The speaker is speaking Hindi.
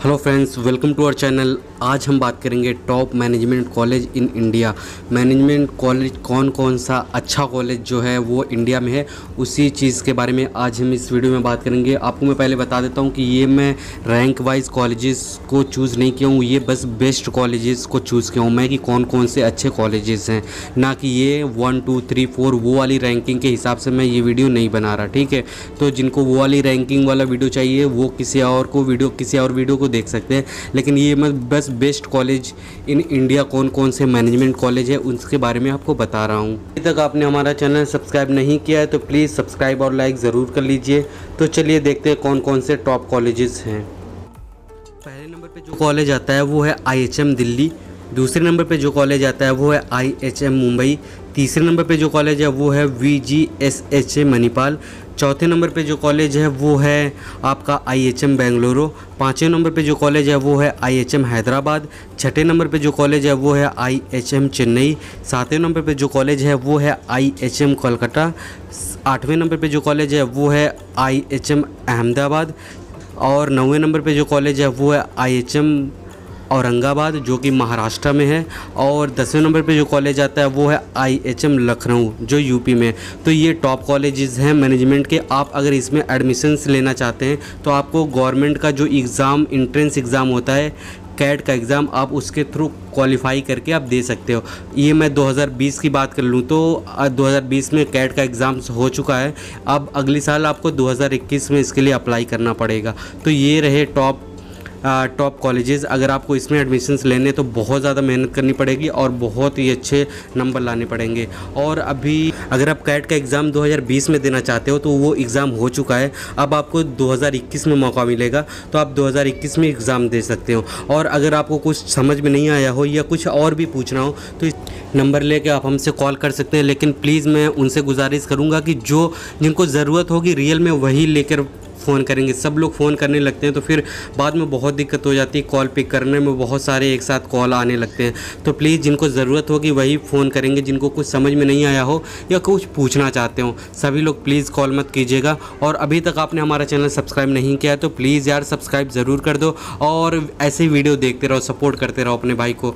Hello friends welcome to our channel आज हम बात करेंगे top management college in India management college कौन कौन सा अच्छा कॉलेज जो है वो इंडिया में है? उसी चीज़ के बारे में आज हम इस वीडियो में बात करेंगे। आपको मैं पहले बता देता हूँ कि ये मैं रैंक वाइज कॉलेजेस को चूज़ नहीं किया हूँ। ये बस बेस्ट कॉलेजेस को चूज़ किया हूँ मैं कि कौन कौन से अच्छे कॉलेजेस हैं। ना कि ये वन टू थ्री फोर वो वाली रैंकिंग के हिसाब से मैं ये वीडियो नहीं बना रहा, ठीक है? तो जिनको वो वाली रैंकिंग वाला वीडियो चाहिए, वो किसी और को वीडियो किसी और वीडियो को देख सकते हैं। लेकिन ये मैं बस बेस्ट कॉलेज इन इंडिया कौन कौन से मैनेजमेंट कॉलेज है, उसके बारे में आपको बता रहा हूँ। अभी तक आपने हमारा चैनल सब्सक्राइब नहीं किया है तो प्लीज़ सब्सक्राइब और लाइक ज़रूर कर लीजिए। तो चलिए देखते हैं कौन कौन से टॉप कॉलेज हैं। पहले नंबर पर जो कॉलेज आता है, वो है आईएचएम दिल्ली। दूसरे नंबर पे जो कॉलेज आता है वो है आईएचएम मुंबई, तीसरे नंबर पे जो कॉलेज है वो है V G S H A Manipal, चौथे नंबर पे जो कॉलेज है वो है आपका आई एच एम बेंगलुरु, पाँचवें नंबर पे जो कॉलेज है वो है आई एच एम हैदराबाद, छठे नंबर पे जो कॉलेज है वो है आई एच एम चेन्नई, सातवें नंबर पे जो कॉलेज है वो है आई एच एम कोलकाता, आठवें नंबर पे जो कॉलेज है वो है आई एच एम अहमदाबाद और नौवें नंबर पे जो कॉलेज है वो है आई एच एम औरंगाबाद, जो कि महाराष्ट्र में है, और दसवें नंबर पे जो कॉलेज आता है, वो है आईएचएम लखनऊ, जो यूपी में। तो ये टॉप कॉलेजेस हैं मैनेजमेंट के। आप अगर इसमें एडमिशन्स लेना चाहते हैं तो आपको गवर्नमेंट का जो एग्ज़ाम इंट्रेंस एग्ज़ाम होता है कैट का एग्ज़ाम आप उसके थ्रू क्वालिफाई करके आप दे सकते हो। ये मैं 2020 की बात कर लूँ तो 2020 में कैट का एग्ज़ाम हो चुका है। अब अगले साल आपको 2021 में इसके लिए अप्लाई करना पड़ेगा। तो ये रहे टॉप टॉप कॉलेजेस अगर आपको इसमें एडमिशन्स लेने तो बहुत ज़्यादा मेहनत करनी पड़ेगी और बहुत ही अच्छे नंबर लाने पड़ेंगे। और अभी अगर आप कैट का एग्ज़ाम 2020 में देना चाहते हो तो वो एग्ज़ाम हो चुका है। अब आपको 2021 में मौका मिलेगा तो आप 2021 में एग्ज़ाम दे सकते हो। और अगर आपको कुछ समझ में नहीं आया हो या कुछ और भी पूछना हो तो इस नंबर लेके आप हमसे कॉल कर सकते हैं। लेकिन प्लीज़ मैं उनसे गुजारिश करूँगा कि जो जिनको ज़रूरत होगी रियल में वही लेकर फ़ोन करेंगे। सब लोग फ़ोन करने लगते हैं तो फिर बाद में बहुत दिक्कत हो जाती है कॉल पिक करने में, बहुत सारे एक साथ कॉल आने लगते हैं। तो प्लीज़ जिनको ज़रूरत होगी वही फ़ोन करेंगे, जिनको कुछ समझ में नहीं आया हो या कुछ पूछना चाहते हो। सभी लोग प्लीज़ कॉल मत कीजिएगा। और अभी तक आपने हमारा चैनल सब्सक्राइब नहीं किया है तो प्लीज़ यार सब्सक्राइब ज़रूर कर दो और ऐसे ही वीडियो देखते रहो, सपोर्ट करते रहो अपने भाई को।